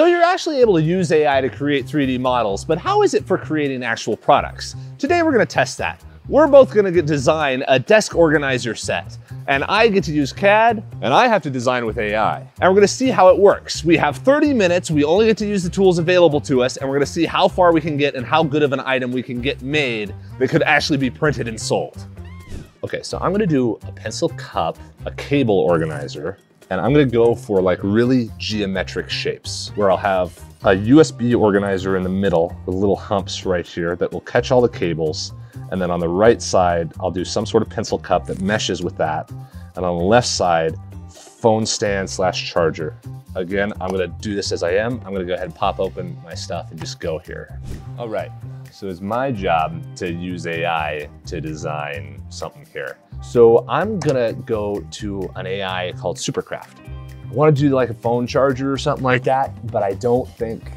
So you're actually able to use AI to create 3D models, but how is it for creating actual products? Today we're gonna test that. We're both gonna design a desk organizer set and I get to use CAD and I have to design with AI. And we're gonna see how it works. We have 30 minutes, we only get to use the tools available to us and we're gonna see how far we can get and how good of an item we can get made that could actually be printed and sold. Okay, so I'm gonna do a pencil cup, a cable organizer, and I'm gonna go for like really geometric shapes where I'll have a USB organizer in the middle with little humps right here that will catch all the cables. And then on the right side, I'll do some sort of pencil cup that meshes with that. And on the left side, phone stand slash charger. Again, I'm gonna do this as I am. I'm gonna go ahead and pop open my stuff and just go here. All right, so it's my job to use AI to design something here. So I'm gonna go to an AI called Supercraft. I wanna do like a phone charger or something like that, but I don't think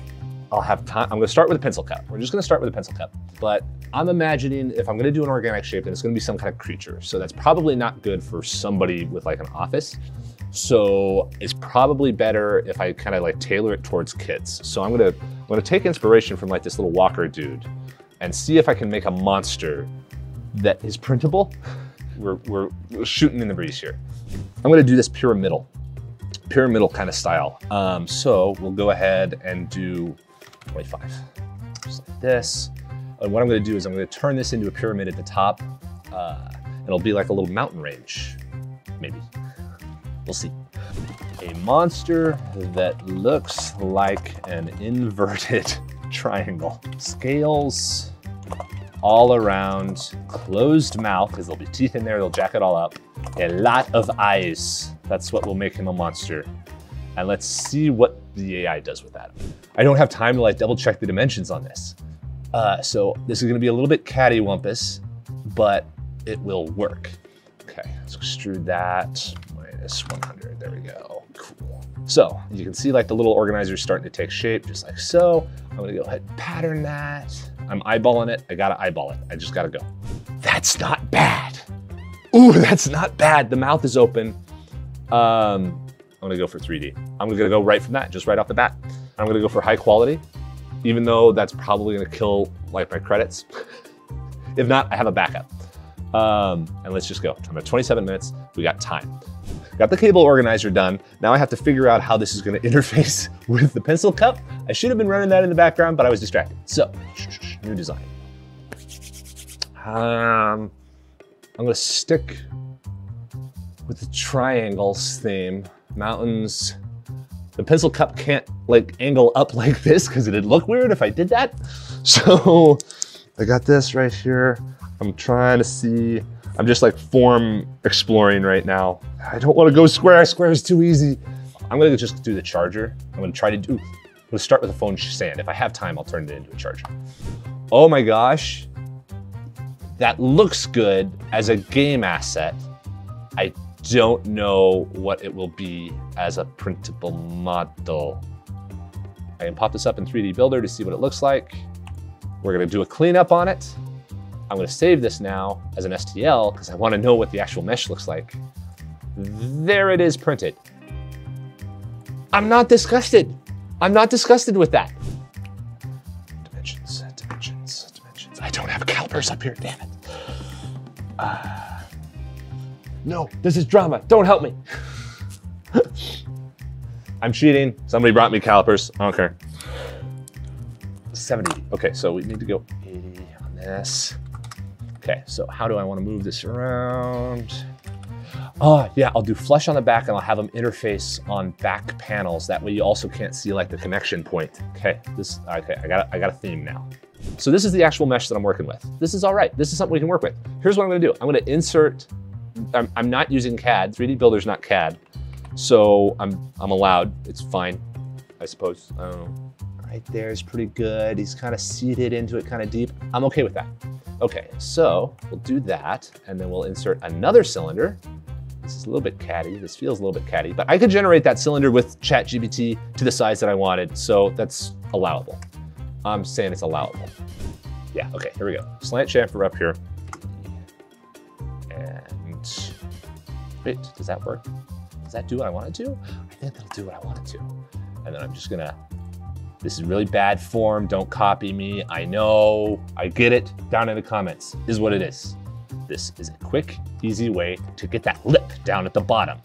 I'll have time. I'm gonna start with a pencil cup. We're just gonna start with a pencil cup. But I'm imagining if I'm gonna do an organic shape, then it's gonna be some kind of creature. So that's probably not good for somebody with like an office. So it's probably better if I kind of like tailor it towards kids. So I'm gonna, I'm gonna take inspiration from like this little walker dude and see if I can make a monster that is printable we're, we're shooting in the breeze here. I'm gonna do this pyramidal, pyramidal kind of style. Um, so we'll go ahead and do 25, just like this. And what I'm gonna do is I'm gonna turn this into a pyramid at the top. Uh, it'll be like a little mountain range, maybe. We'll see. A monster that looks like an inverted triangle. Scales all around, closed mouth, because there'll be teeth in there, they'll jack it all up. A lot of eyes. That's what will make him a monster. And let's see what the AI does with that. I don't have time to like double check the dimensions on this. Uh, so this is gonna be a little bit cattywampus, but it will work. Okay, let's extrude that, minus 100, there we go, cool. So you can see like the little organizer starting to take shape, just like so. I'm gonna go ahead and pattern that. I'm eyeballing it. I gotta eyeball it. I just gotta go. That's not bad. Ooh, that's not bad. The mouth is open. Um, I'm gonna go for 3D. I'm gonna go right from that, just right off the bat. I'm gonna go for high quality, even though that's probably gonna kill like my credits. if not, I have a backup. Um, and let's just go. I'm at 27 minutes. We got time. Got the cable organizer done. Now I have to figure out how this is gonna interface with the pencil cup. I should have been running that in the background, but I was distracted. So, new design. Um, I'm gonna stick with the triangles theme. Mountains. The pencil cup can't like angle up like this because it'd look weird if I did that. So I got this right here. I'm trying to see I'm just like form exploring right now. I don't want to go square. Square is too easy. I'm gonna just do the charger. I'm gonna try to do, gonna start with a phone stand. If I have time, I'll turn it into a charger. Oh my gosh. That looks good as a game asset. I don't know what it will be as a printable model. I can pop this up in 3D Builder to see what it looks like. We're gonna do a cleanup on it. I'm gonna save this now as an STL because I wanna know what the actual mesh looks like. There it is printed. I'm not disgusted. I'm not disgusted with that. Dimensions, dimensions, dimensions. I don't have calipers up here, damn it. Uh, no, this is drama. Don't help me. I'm cheating. Somebody brought me calipers. I don't care. 70. Okay, so we need to go 80 on this. Okay, so how do I want to move this around? Oh, yeah, I'll do flush on the back and I'll have them interface on back panels. That way you also can't see like the connection point. Okay, this, okay, I got, I got a theme now. So this is the actual mesh that I'm working with. This is all right. This is something we can work with. Here's what I'm gonna do. I'm gonna insert, I'm, I'm not using CAD. 3D Builder's not CAD. So I'm, I'm allowed, it's fine, I suppose. I don't know. Right there is pretty good. He's kind of seated into it kind of deep. I'm okay with that. Okay, so we'll do that, and then we'll insert another cylinder. This is a little bit catty. This feels a little bit catty, but I could generate that cylinder with ChatGPT to the size that I wanted, so that's allowable. I'm saying it's allowable. Yeah, okay, here we go. Slant chamfer up here. And wait, does that work? Does that do what I want it to? I think that'll do what I want it to. And then I'm just gonna This is really bad form. Don't copy me. I know. I get it. Down in the comments is what it is. This is a quick, easy way to get that lip down at the bottom.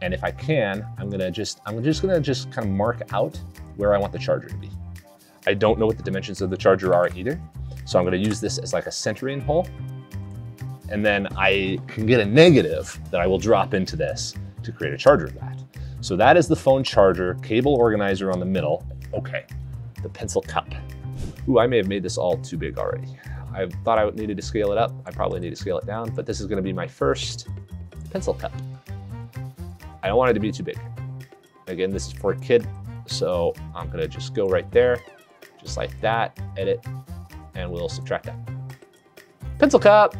And if I can, I'm gonna just, I'm just gonna just kind of mark out where I want the charger to be. I don't know what the dimensions of the charger are either. So I'm gonna use this as like a centering hole. And then I can get a negative that I will drop into this to create a charger that. So that is the phone charger, cable organizer on the middle. Okay, the pencil cup. Ooh, I may have made this all too big already. I thought I needed to scale it up. I probably need to scale it down, but this is gonna be my first pencil cup. I don't want it to be too big. Again, this is for a kid, so I'm gonna just go right there, just like that, edit, and we'll subtract that. Pencil cup.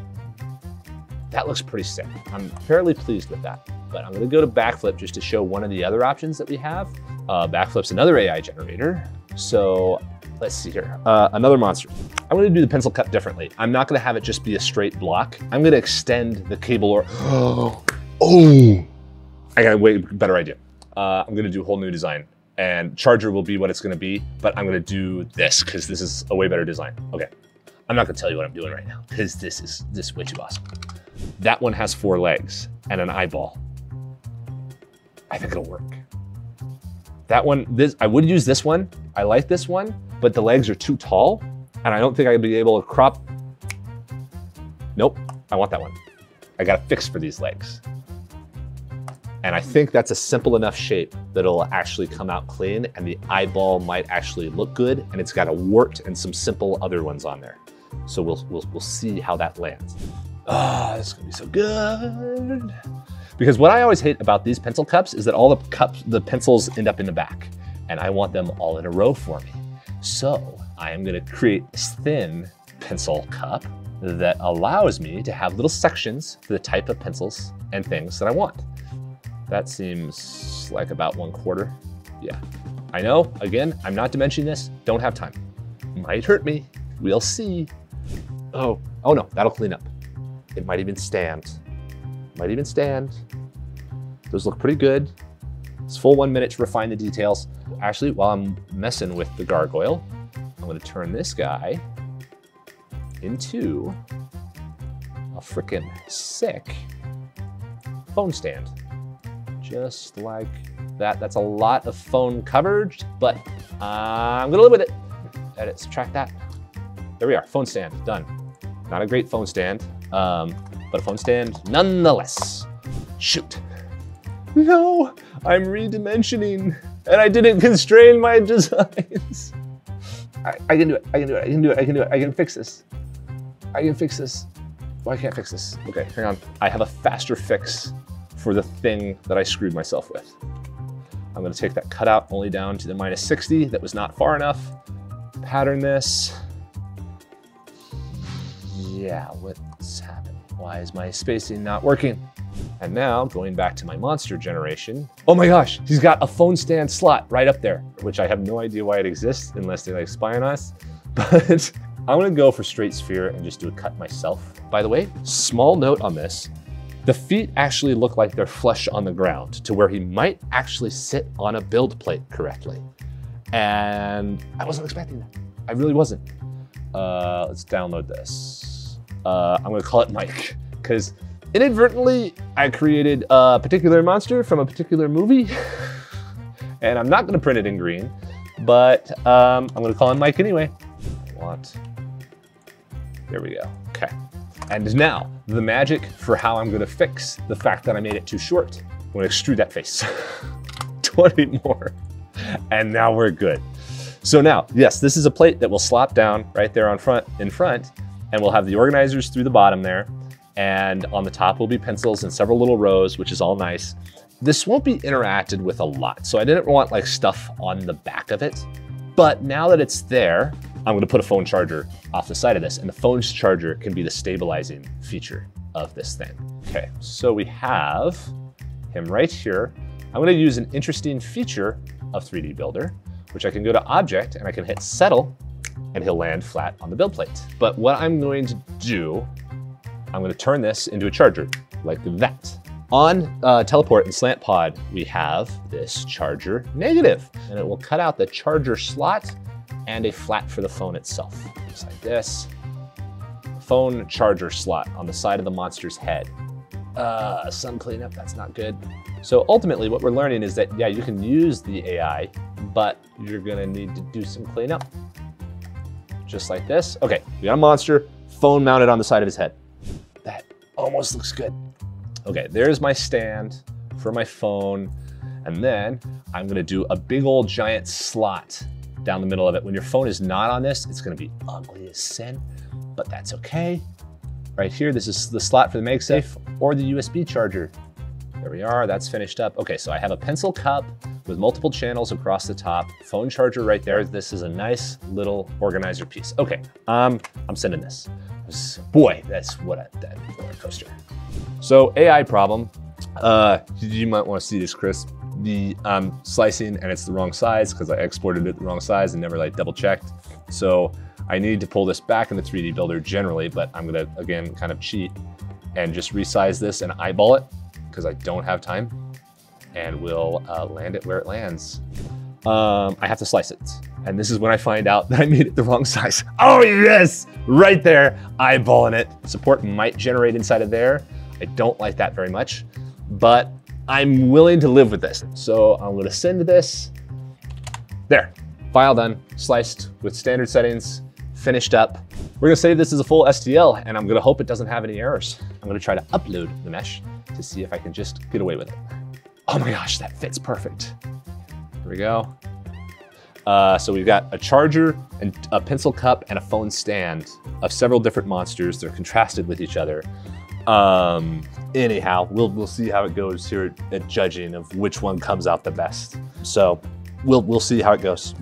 That looks pretty sick. I'm fairly pleased with that. But I'm gonna go to Backflip just to show one of the other options that we have. Uh, Backflip's another AI generator. So let's see here, uh, another monster. I'm gonna do the pencil cut differently. I'm not gonna have it just be a straight block. I'm gonna extend the cable or, oh, I got a way better idea. Uh, I'm gonna do a whole new design and charger will be what it's gonna be, but I'm gonna do this because this is a way better design. Okay, I'm not gonna tell you what I'm doing right now because this is this is way too awesome. That one has four legs and an eyeball. I think it'll work. That one, this I would use this one. I like this one, but the legs are too tall and I don't think I'd be able to crop. Nope, I want that one. I got a fix for these legs. And I think that's a simple enough shape that it'll actually come out clean and the eyeball might actually look good and it's got a wart and some simple other ones on there. So we'll, we'll, we'll see how that lands. Ah, oh, this is gonna be so good. Because what I always hate about these pencil cups is that all the cups, the pencils end up in the back and I want them all in a row for me. So I am gonna create this thin pencil cup that allows me to have little sections for the type of pencils and things that I want. That seems like about one quarter. Yeah. I know, again, I'm not dimensioning this, don't have time. Might hurt me, we'll see. Oh, oh no, that'll clean up. It might even stand. Might even stand. Those look pretty good. It's full one minute to refine the details. Actually, while I'm messing with the gargoyle, I'm gonna turn this guy into a freaking sick phone stand just like that. That's a lot of phone coverage, but I'm gonna live with it. Edit, subtract that. There we are, phone stand, done. Not a great phone stand, um, but a phone stand nonetheless. Shoot. No, I'm redimensioning and I didn't constrain my designs. I, I, can do it, I can do it, I can do it, I can do it, I can fix this. I can fix this. Why can't fix this? Okay, hang on. I have a faster fix for the thing that I screwed myself with. I'm gonna take that cutout only down to the minus 60. That was not far enough. Pattern this. Yeah, what's happening? Why is my spacing not working? And now going back to my monster generation. Oh my gosh, he's got a phone stand slot right up there, which I have no idea why it exists unless they like spy on us. But I'm gonna go for straight sphere and just do a cut myself. By the way, small note on this, the feet actually look like they're flush on the ground to where he might actually sit on a build plate correctly. And I wasn't expecting that. I really wasn't. Uh, let's download this. Uh, I'm gonna call it Mike, because inadvertently I created a particular monster from a particular movie. and I'm not gonna print it in green, but um, I'm gonna call him Mike anyway. What? There we go, okay. And now, the magic for how I'm gonna fix the fact that I made it too short. I'm gonna extrude that face 20 more, and now we're good. So now, yes, this is a plate that will slop down right there on front, in front, and we'll have the organizers through the bottom there, and on the top will be pencils in several little rows, which is all nice. This won't be interacted with a lot, so I didn't want like stuff on the back of it. But now that it's there, I'm gonna put a phone charger off the side of this and the phone's charger can be the stabilizing feature of this thing. Okay, so we have him right here. I'm gonna use an interesting feature of 3D Builder, which I can go to Object and I can hit Settle and he'll land flat on the build plate. But what I'm going to do, I'm gonna turn this into a charger like that. On uh, Teleport and Slant Pod, we have this charger negative, and it will cut out the charger slot and a flat for the phone itself, just like this. Phone charger slot on the side of the monster's head. Uh, some cleanup, that's not good. So ultimately what we're learning is that, yeah, you can use the AI, but you're gonna need to do some cleanup. Just like this. Okay, we got a monster, phone mounted on the side of his head. That almost looks good. Okay, there's my stand for my phone. And then I'm gonna do a big old giant slot down the middle of it. When your phone is not on this, it's gonna be ugly as sin, but that's okay. Right here, this is the slot for the MagSafe or the USB charger. There we are, that's finished up. Okay, so I have a pencil cup with multiple channels across the top, phone charger right there. This is a nice little organizer piece. Okay, um, I'm sending this. Boy, that's what a that roller coaster. So AI problem. Uh, you might want to see this, Chris. The um, slicing and it's the wrong size because I exported it the wrong size and never like double checked. So I need to pull this back in the 3D builder generally, but I'm gonna again kind of cheat and just resize this and eyeball it because I don't have time and we'll uh, land it where it lands. Um, I have to slice it. And this is when I find out that I made it the wrong size. Oh yes, right there, eyeballing it. Support might generate inside of there. I don't like that very much, but I'm willing to live with this. So I'm gonna send this, there, file done, sliced with standard settings, finished up. We're gonna save this as a full STL and I'm gonna hope it doesn't have any errors. I'm gonna try to upload the mesh to see if I can just get away with it. Oh my gosh, that fits perfect. Here we go. Uh, so we've got a charger and a pencil cup and a phone stand of several different monsters. They're contrasted with each other. Um, anyhow, we'll, we'll see how it goes here at judging of which one comes out the best. So we'll, we'll see how it goes.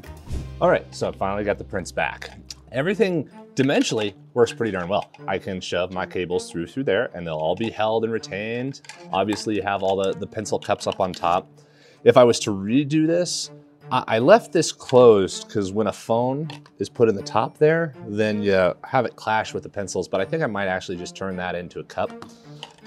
All right, so I finally got the prints back. Everything dimensionally works pretty darn well. I can shove my cables through through there and they'll all be held and retained. Obviously you have all the, the pencil cups up on top. If I was to redo this, I left this closed because when a phone is put in the top there, then you have it clash with the pencils, but I think I might actually just turn that into a cup.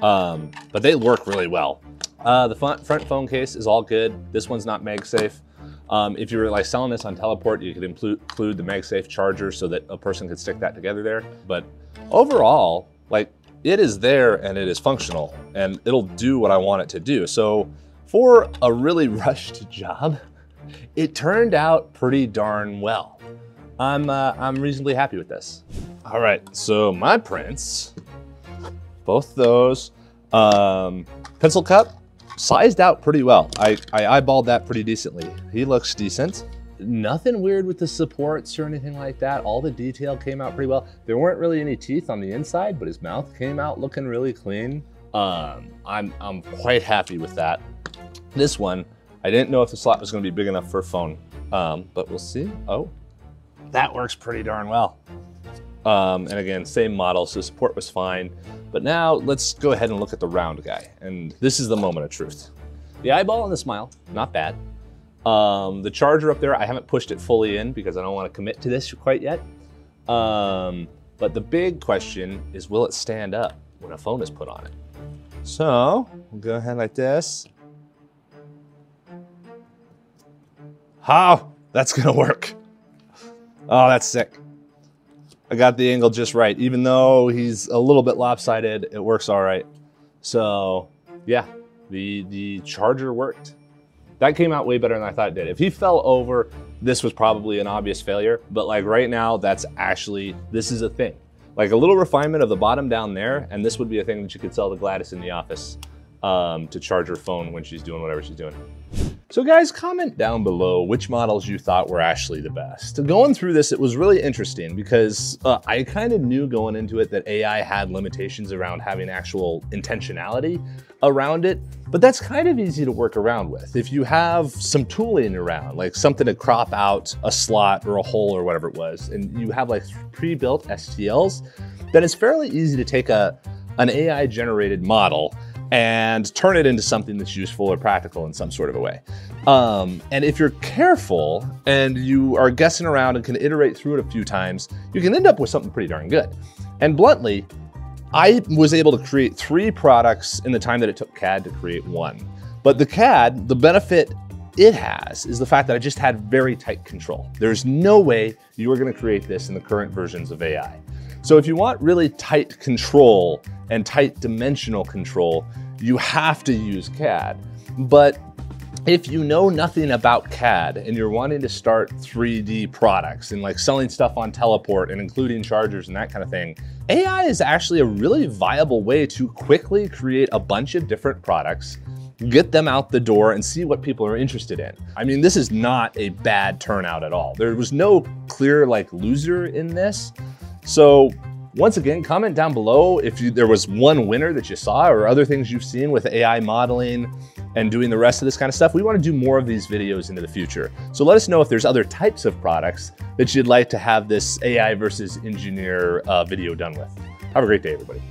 Um, but they work really well. Uh, the front, front phone case is all good. This one's not MagSafe. Um, if you were like selling this on Teleport, you could include, the MagSafe charger so that a person could stick that together there. But overall, like it is there and it is functional and it'll do what I want it to do. So for a really rushed job, it turned out pretty darn well. I'm, uh, I'm reasonably happy with this. All right, so my prints, both those, um, pencil cup, sized out pretty well. I, I eyeballed that pretty decently. He looks decent. Nothing weird with the supports or anything like that. All the detail came out pretty well. There weren't really any teeth on the inside, but his mouth came out looking really clean. Um, I'm, I'm quite happy with that. This one, I didn't know if the slot was gonna be big enough for a phone, um, but we'll see. Oh, that works pretty darn well. Um, and again, same model, so support was fine. But now let's go ahead and look at the round guy. And this is the moment of truth. The eyeball and the smile, not bad. Um, the charger up there, I haven't pushed it fully in because I don't want to commit to this quite yet. Um, but the big question is, will it stand up when a phone is put on it? So we'll go ahead like this. How? That's gonna work. Oh, that's sick. I got the angle just right. Even though he's a little bit lopsided, it works all right. So yeah, the, the charger worked. That came out way better than I thought it did. If he fell over, this was probably an obvious failure. But like right now, that's actually, this is a thing. Like a little refinement of the bottom down there, and this would be a thing that you could sell to Gladys in the office um, to charge her phone when she's doing whatever she's doing. So guys, comment down below which models you thought were actually the best. Going through this, it was really interesting because uh, I kind of knew going into it that AI had limitations around having actual intentionality around it, but that's kind of easy to work around with. If you have some tooling around, like something to crop out a slot or a hole or whatever it was, and you have like pre-built STLs, then it's fairly easy to take a, an AI generated model and turn it into something that's useful or practical in some sort of a way. Um, and if you're careful and you are guessing around and can iterate through it a few times, you can end up with something pretty darn good. And bluntly, I was able to create three products in the time that it took CAD to create one. But the CAD, the benefit it has is the fact that I just had very tight control. There's no way you are gonna create this in the current versions of AI. So if you want really tight control and tight dimensional control, you have to use CAD. But if you know nothing about CAD and you're wanting to start 3D products and like selling stuff on teleport and including chargers and that kind of thing, AI is actually a really viable way to quickly create a bunch of different products get them out the door and see what people are interested in. I mean, this is not a bad turnout at all. There was no clear like loser in this. So once again, comment down below if you, there was one winner that you saw or other things you've seen with AI modeling and doing the rest of this kind of stuff. We want to do more of these videos into the future. So let us know if there's other types of products that you'd like to have this AI versus engineer uh, video done with. Have a great day, everybody.